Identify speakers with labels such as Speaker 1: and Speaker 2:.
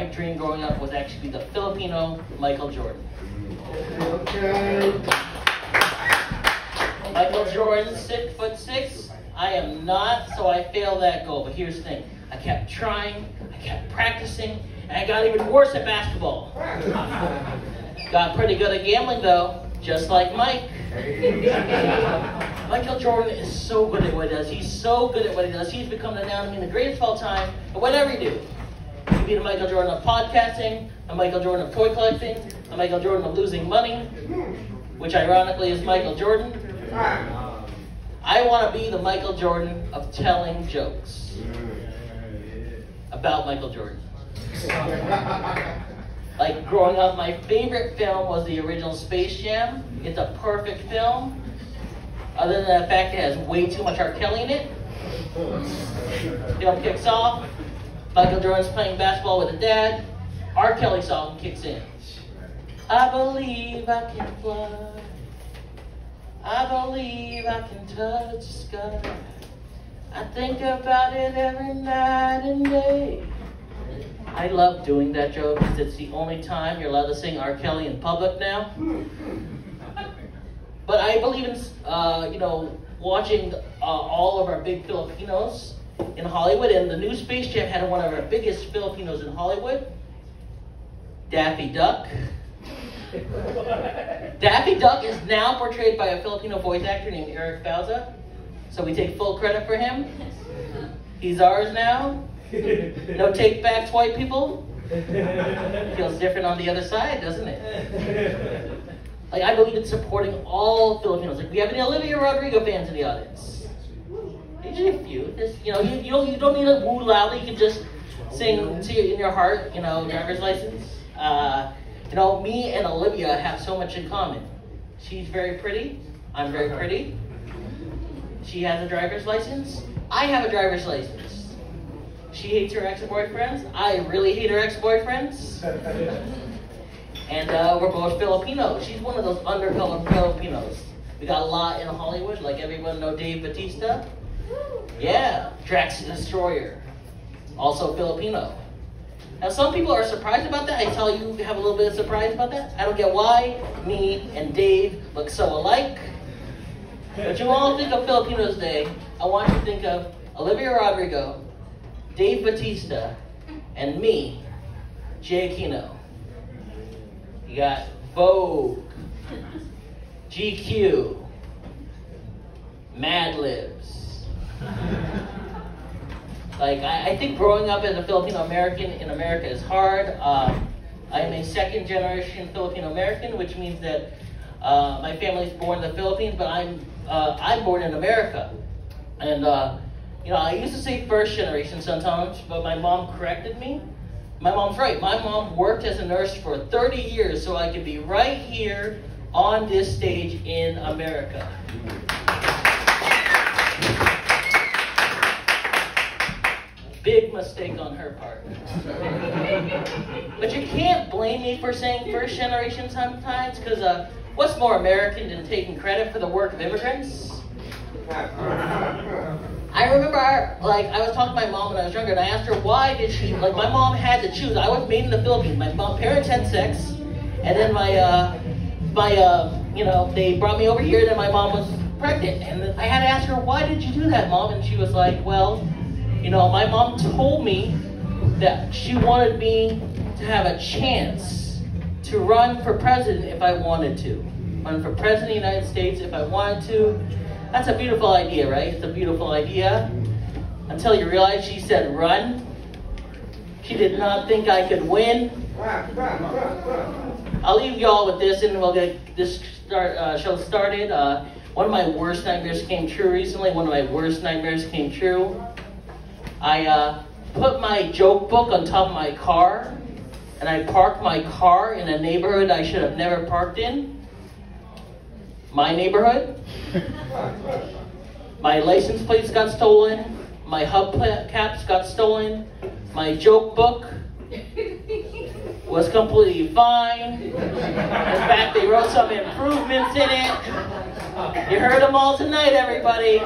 Speaker 1: my dream growing up was actually the Filipino Michael Jordan.
Speaker 2: Okay.
Speaker 1: Michael Jordan, six foot six. I am not, so I failed that goal. But here's the thing: I kept trying, I kept practicing, and I got even worse at basketball. Got pretty good at gambling though, just like Mike. Michael Jordan is so good at what he does. He's so good at what he does. He's become the now I mean the greatest of all time at whatever he do. A Michael Jordan of podcasting, a Michael Jordan of toy collecting, a Michael Jordan of losing money, which ironically is Michael Jordan. I want to be the Michael Jordan of telling jokes about Michael Jordan. Like growing up, my favorite film was the original Space Jam. It's a perfect film. Other than the fact it has way too much R. Kelly in it. Film kicks off. Michael Jordan's playing basketball with a dad. R. Kelly song kicks in. I believe I can fly. I believe I can touch the sky. I think about it every night and day. I love doing that joke because it's the only time you're allowed to sing R. Kelly in public now. But I believe in, uh, you know, watching uh, all of our big Filipinos in Hollywood, and the new Space Jam had one of our biggest Filipinos in Hollywood, Daffy Duck. Daffy Duck is now portrayed by a Filipino voice actor named Eric Bauza, so we take full credit for him. He's ours now. No take backs, white people. Feels different on the other side, doesn't it? Like I believe in supporting all Filipinos. Like we have any Olivia Rodrigo fans in the audience. Usually a few. Just, you know, you, you don't you don't need to woo loudly. You can just sing to your, in your heart. You know, driver's license. Uh, you know, me and Olivia have so much in common. She's very pretty. I'm very pretty. She has a driver's license. I have a driver's license. She hates her ex-boyfriends. I really hate her ex-boyfriends. And uh, we're both Filipinos. She's one of those undercover Filipinos. We got a lot in Hollywood, like everyone know Dave Batista. Yeah, Drax Destroyer. Also Filipino. Now some people are surprised about that. I tell you have a little bit of surprise about that. I don't get why me and Dave look so alike. But you all think of Filipinos Day, I want you to think of Olivia Rodrigo, Dave Batista, and me, Jay Aquino. You got Vogue, GQ, Mad Libs. Like, I, I, think growing up as a Filipino American in America is hard. Um, I am a second generation Filipino American, which means that uh, my family's born in the Philippines, but I'm, uh, I'm born in America. And, uh, you know, I used to say first generation sometimes, but my mom corrected me. My mom's right. My mom worked as a nurse for 30 years so I could be right here on this stage in America. Big mistake on her part. but you can't blame me for saying first generation sometimes, because uh, what's more American than taking credit for the work of immigrants? I remember, like, I was talking to my mom when I was younger, and I asked her why did she, like, my mom had to choose. I was made in the Philippines. My mom, parents had sex, and then my, uh, my, uh, you know, they brought me over here, and then my mom was pregnant. And I had to ask her, why did you do that, mom? And she was like, well, you know, my mom told me that she wanted me to have a chance to run for president if I wanted to. Run for president of the United States if I wanted to. That's a beautiful idea, right? It's a beautiful idea. Until you realize she said run. She did not think I could win. I'll leave y'all with this and we'll get this start, uh, show started. Uh, one of my worst nightmares came true recently. One of my worst nightmares came true. I uh, put my joke book on top of my car, and I parked my car in a neighborhood I should have never parked in. My neighborhood. my license plates got stolen. My hubcaps got stolen. My joke book was completely fine. In fact, they wrote some improvements in it. You heard them all tonight, everybody.